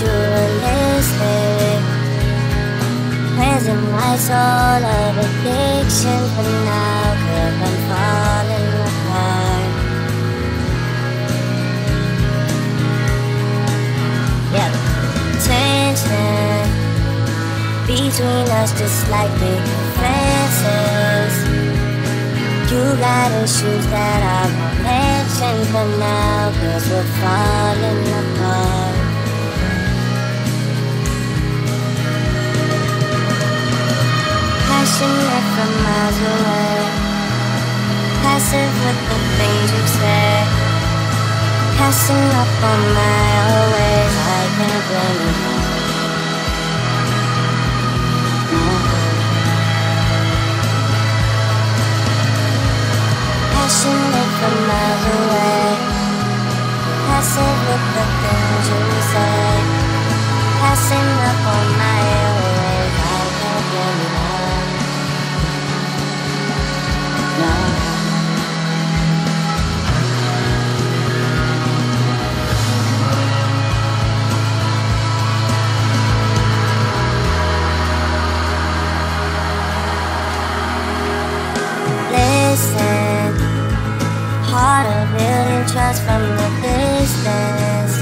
ritualistic. Cleansing my soul of addiction for now, cause I'm falling apart. Yep, tension between us just like big fences. You got issues that I won't mention for now, we're falling Passionate from miles away, passive with the things you say. Passing up on my always, I can't blame you. Mm-hmm. Passionate from miles away, passive with the things you say. Passing up on my always, I can't blame you. Distance.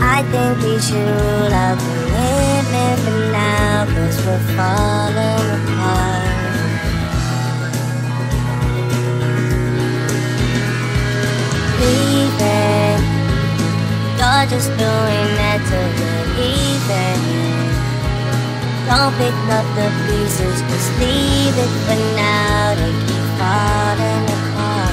I think we should love the living for now, cause we're falling apart. Leaving, you're just doing that to believe it. Don't pick up the pieces, just leave it for now. They keep falling apart.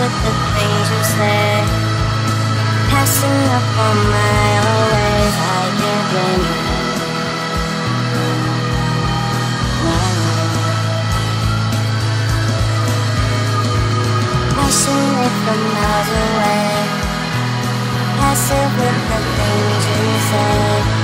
with the things you. Passing up on my always, I can't blame you. Rushing me from miles away. Passive with the things you said.